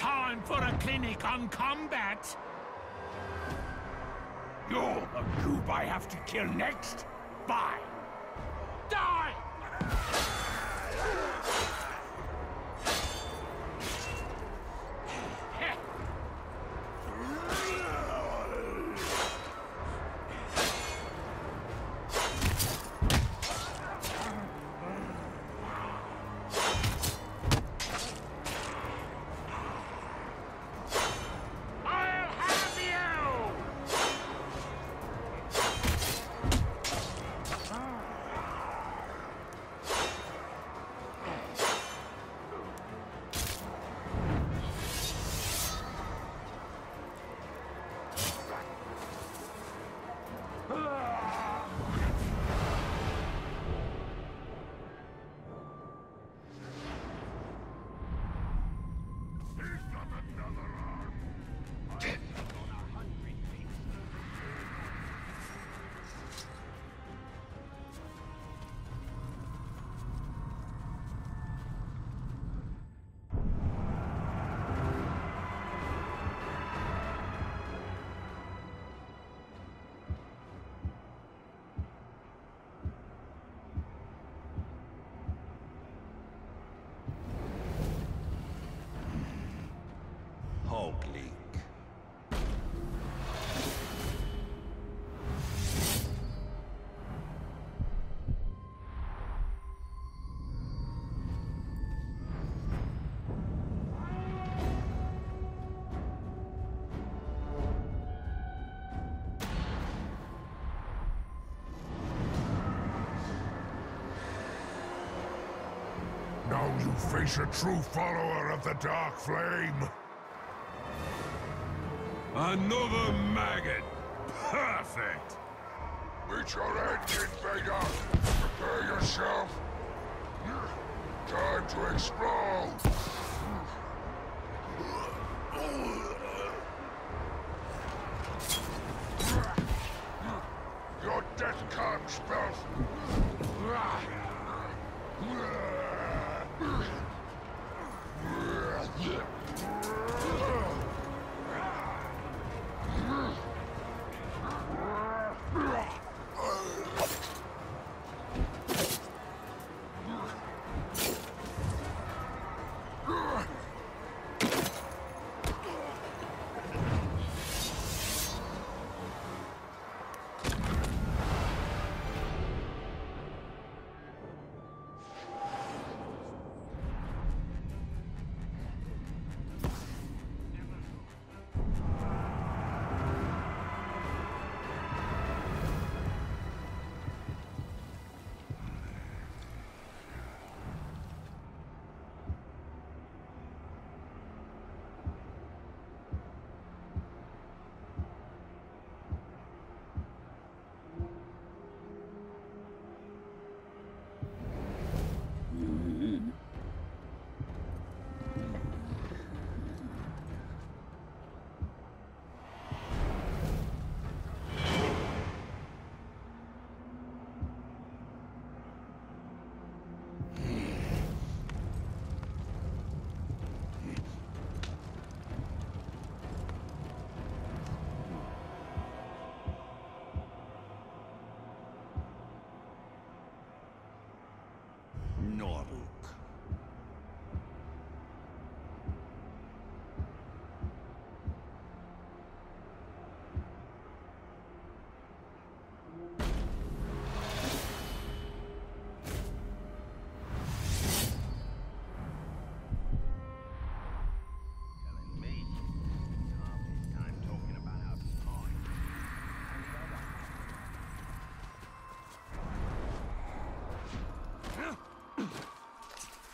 time for a clinic on combat. You're the goob I have to kill next? Bye. Die! Hogleek. You face a true follower of the Dark Flame. Another maggot. Perfect. Reach your end, invader. Prepare yourself. Time to explode. Your death comes, spells.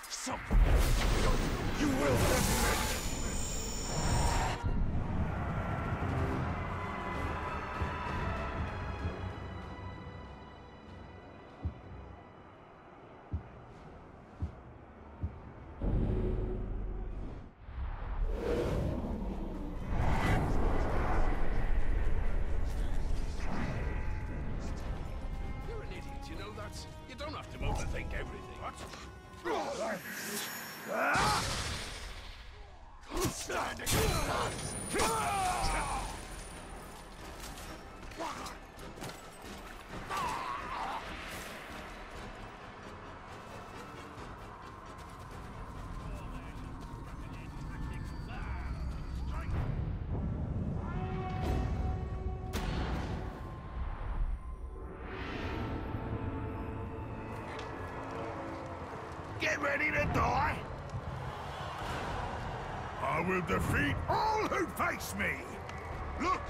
So, you will admit. You don't have to overthink everything. What? Get ready to die! I will defeat all who face me! Look!